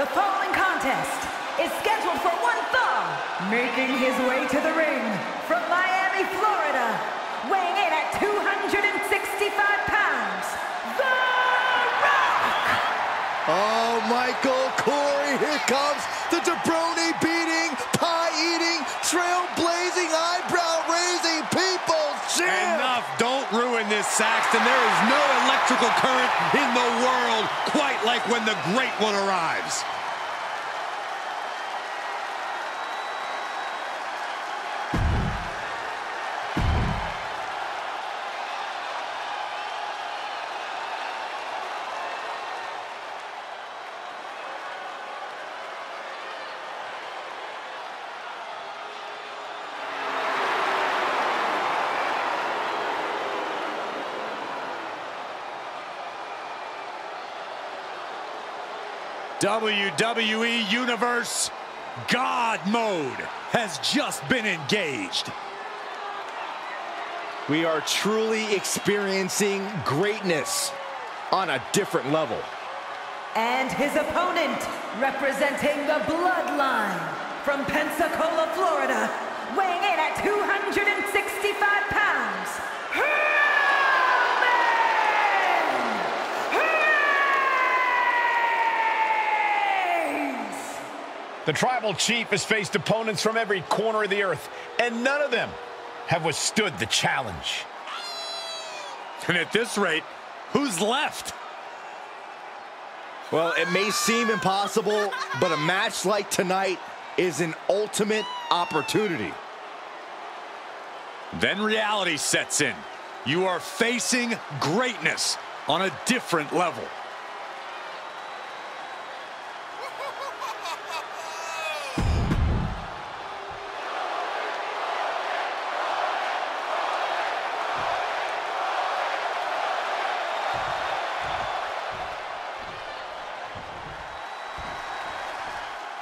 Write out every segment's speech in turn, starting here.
The following contest is scheduled for one fall, making his way to the ring from Miami, Florida, weighing in at 265 pounds, The Rock! Oh, Michael Corey, here comes the jabroni beating, Saxton. There is no electrical current in the world quite like when the great one arrives. WWE Universe God Mode has just been engaged. We are truly experiencing greatness on a different level. And his opponent, representing the Bloodline from Pensacola, Florida, weighing in at 265 pounds, Roman Reigns! The tribal chief has faced opponents from every corner of the earth, and none of them have withstood the challenge. And at this rate, who's left? Well, it may seem impossible, but a match like tonight is an ultimate opportunity. Then reality sets in. You are facing greatness on a different level.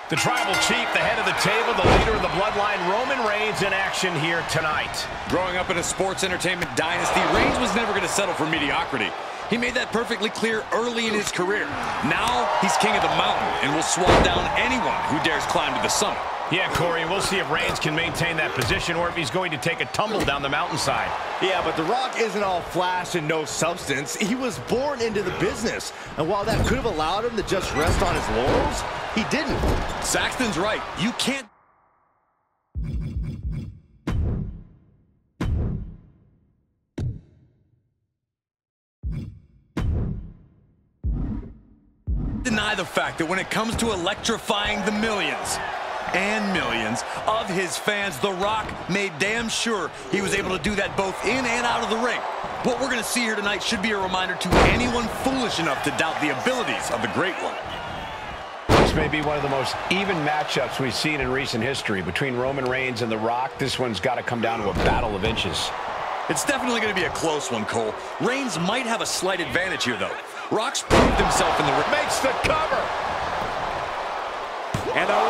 The tribal chief, the head of the table, the leader of the bloodline, Roman Reigns in action here tonight. Growing up in a sports entertainment dynasty, Reigns was never going to settle for mediocrity. He made that perfectly clear early in his career. Now, he's king of the mountain and will swat down anyone who dares climb to the summit. Yeah, Corey, we'll see if Reigns can maintain that position or if he's going to take a tumble down the mountainside. Yeah, but The Rock isn't all flash and no substance. He was born into the business. And while that could have allowed him to just rest on his laurels, he didn't. Saxton's right. You can't deny the fact that when it comes to electrifying the millions and millions of his fans, The Rock made damn sure he was able to do that both in and out of the ring. What we're going to see here tonight should be a reminder to anyone foolish enough to doubt the abilities of the Great One. This may be one of the most even matchups we've seen in recent history between Roman Reigns and The Rock. This one's got to come down to a battle of inches. It's definitely going to be a close one, Cole. Reigns might have a slight advantage here, though. Rock's proved himself in the ring. Makes the cover. And The Rock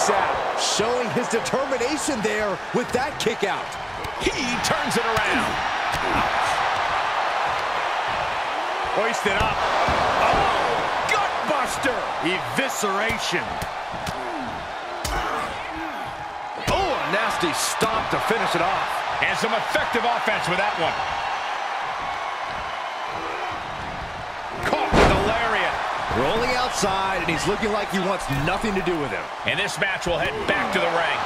kicks out, showing his determination there with that kick out. He turns it around. Hoisted up. Oh, gutbuster. Evisceration. Oh, a nasty stop to finish it off. And some effective offense with that one. Rolling outside, and he's looking like he wants nothing to do with him. And this match will head back to the ring.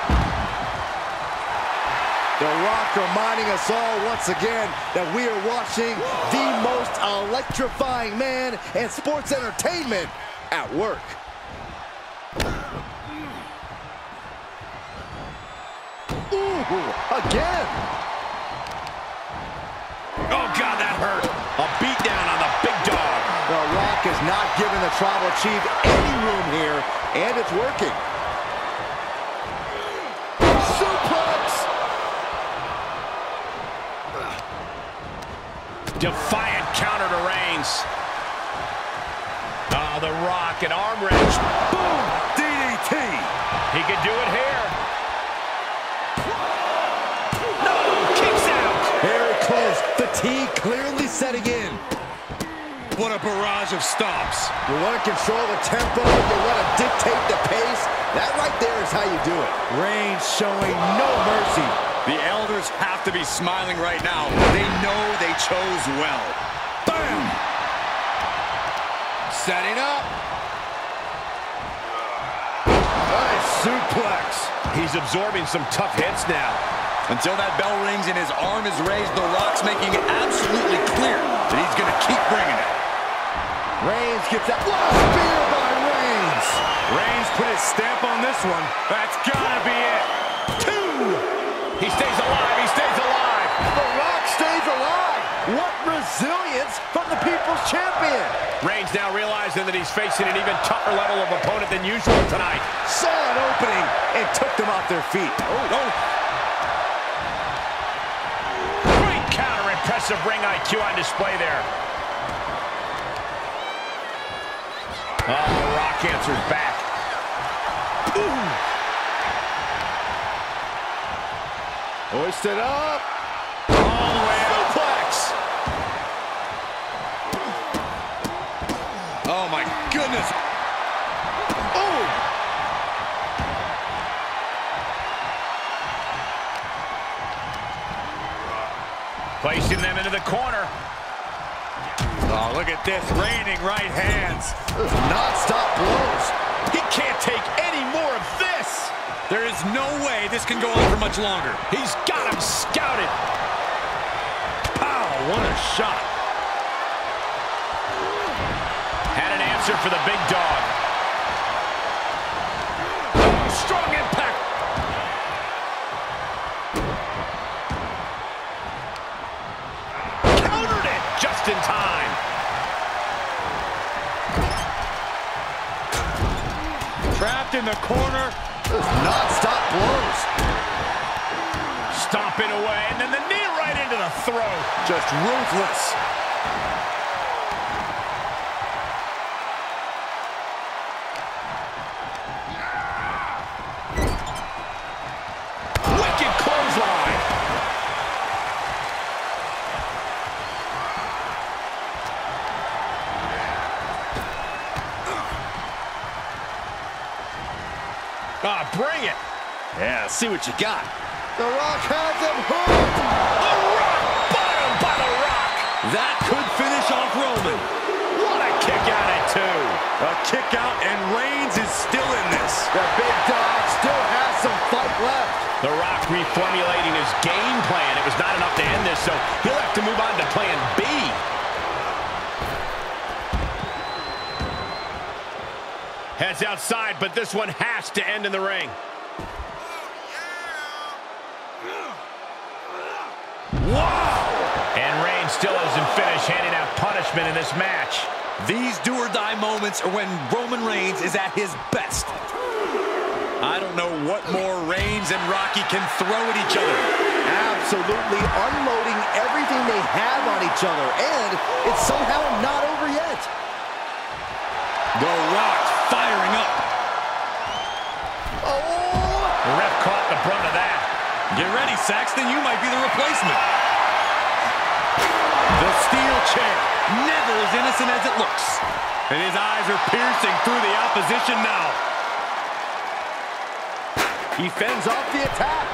The Rock reminding us all once again that we are watching the most electrifying man in sports entertainment at work. Ooh, again. Oh, God, that hurt. A beatdown on the big dog. The Rock is not given the Tribal Chief any room here, and it's working. Suplex! Defiant counter to Reigns. Oh, The Rock, an arm wrench. Boom! DDT. He could do it here. No, kicks out. Very close. Fatigue clearly setting in. What a barrage of stomps. You want to control the tempo, you want to dictate the pace. That right there is how you do it. Reigns showing no mercy. The elders have to be smiling right now. They know they chose well. Bam! Setting up. Nice suplex. He's absorbing some tough hits now. Until that bell rings and his arm is raised, The Rock's making it absolutely clear that he's going to keep bringing it. Reigns gets that. What a spear by Reigns. Reigns put his stamp on this one. That's got to be it. Two. He stays alive. He stays alive. The Rock stays alive. What resilience from the People's Champion. Reigns now realizing that he's facing an even tougher level of opponent than usual tonight. Saw an opening and took them off their feet. Oh, oh. Great counter. Impressive ring IQ on display there. Oh, The Rock answers back. Ooh. Hoisted up. All the way up. Suplex. Oh, my goodness. Oh. Placing them into the corner. Oh, look at this. Raining right hands. Non-stop blows. He can't take any more of this. There is no way this can go on for much longer. He's got him scouted. Pow, what a shot. Had an answer for the big dog. Just in time. Trapped in the corner. Non-stop blows. Stomping away, and then the knee right into the throat. Just ruthless. Yeah, see what you got. The Rock has him hooked. The Rock, bottom by The Rock. That could finish off Roman. What a kick out at two. A kick out, and Reigns is still in this. The big dog still has some fight left. The Rock reformulating his game plan. It was not enough to end this, so he'll have to move on to plan B. Heads outside, but this one has to end in the ring. Hasn't handing out punishment in this match. These do-or-die moments are when Roman Reigns is at his best. I don't know what more Reigns and Rocky can throw at each other. Absolutely unloading everything they have on each other. And it's somehow not over yet. The Rock firing up. Oh! The ref caught the brunt of that. Get ready, Saxton. You might be the replacement. The steel chair, never as innocent as it looks. And his eyes are piercing through the opposition now. He fends off the attack.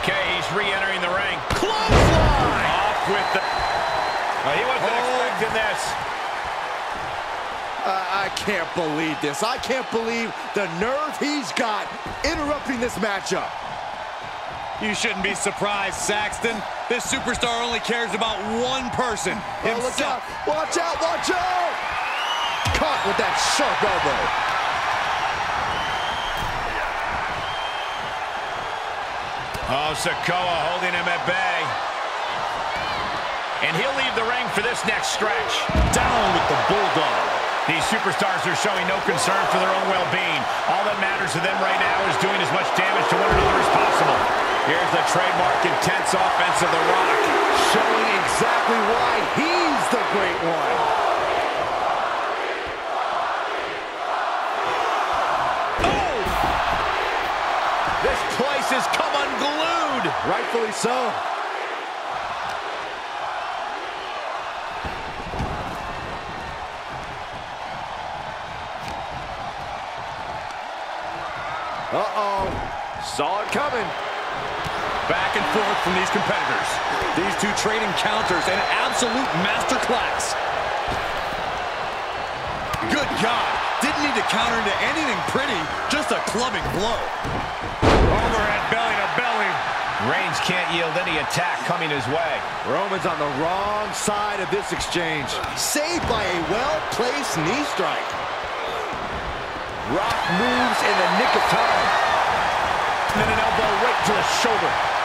Okay, he's re-entering the ring. Clothesline! Off with the... Oh, he wasn't Oh. expecting this. Uh, I can't believe this. I can't believe the nerve he's got interrupting this matchup. You shouldn't be surprised, Saxton. This superstar only cares about one person, Oh, himself. out. Watch out, watch out! Caught with that sharp elbow. Oh, Sikoa holding him at bay. And he'll leave the ring for this next stretch. Down with the Bulldog. These superstars are showing no concern for their own well-being. All that matters to them right now is doing as much damage to one another as possible. Here's the trademark intense offense of The Rock, showing exactly why he's the great one. Oh! This place has come unglued. Rightfully so. Uh-oh. Saw it coming. Back and forth from these competitors. These two trading counters, an absolute masterclass. Good God. Didn't need to counter into anything pretty, just a clubbing blow. Overhead belly to belly. Reigns can't yield any attack coming his way. Roman's on the wrong side of this exchange. Saved by a well-placed knee strike. Rock moves in the nick of time. And then an elbow right to the shoulder.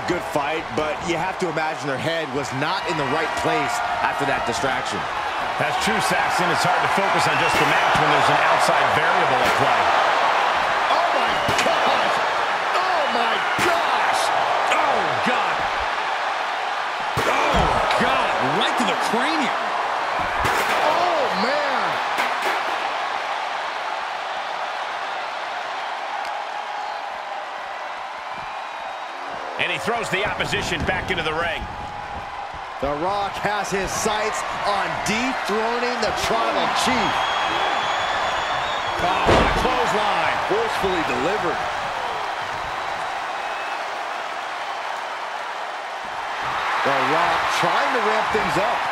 A good fight, but you have to imagine their head was not in the right place after that distraction. That's true, Saxton. It's hard to focus on just the match when there's an outside variable at play. Oh my gosh! Oh my gosh! Oh, God. Oh, God. Right to the cranium. And he throws the opposition back into the ring. The Rock has his sights on dethroning the Tribal Chief. Oh, what a clothesline. Forcefully delivered. The Rock trying to ramp things up.